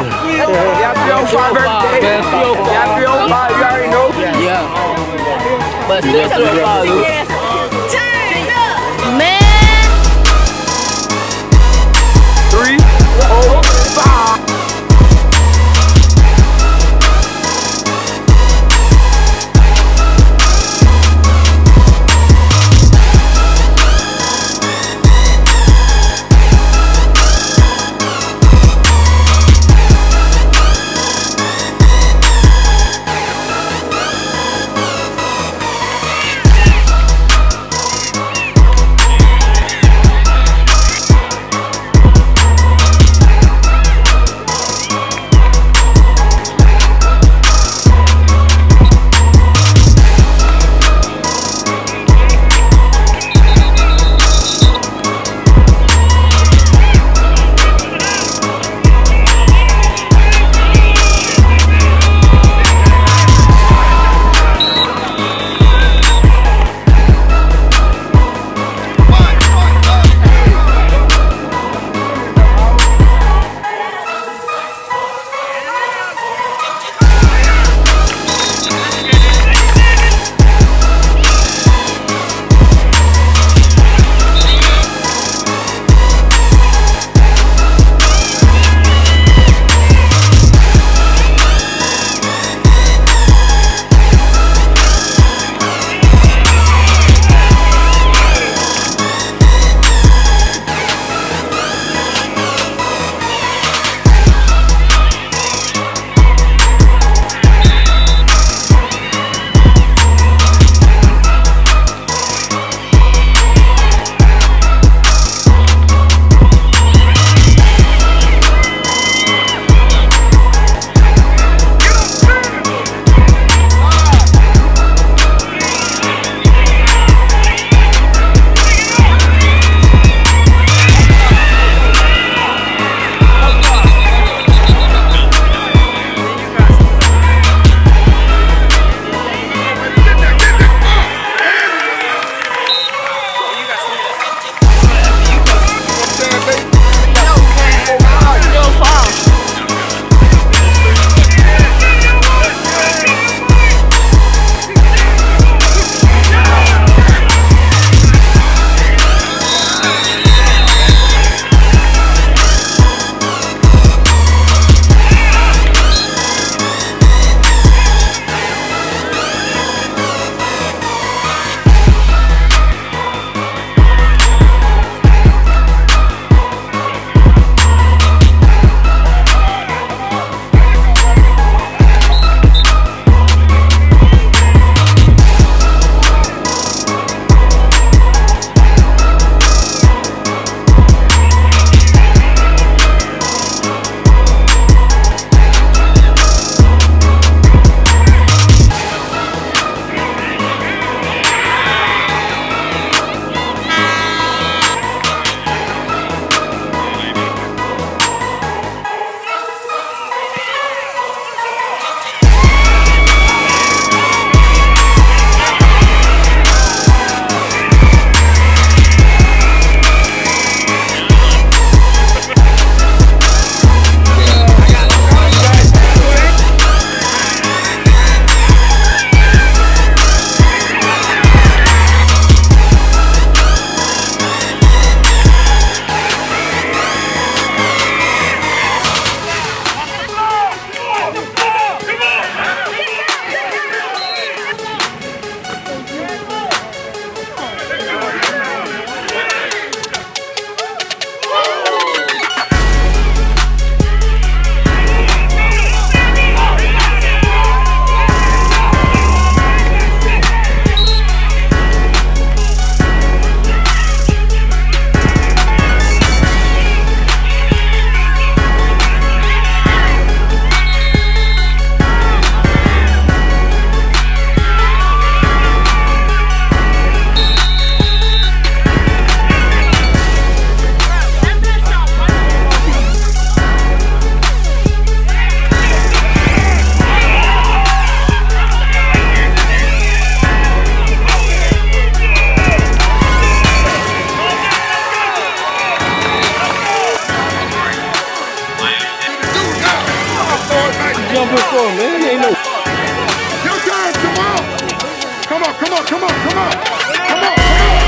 Yeah, 305 every day. Yeah, 305, you already know. Yeah. But still for, man. Ain't no. Your turn. Come on. Come on. Come on. Come on. Come on. Come on. Come on.